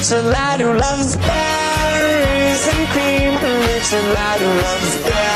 It's a lad who loves berries and cream. It's a lad who loves berries.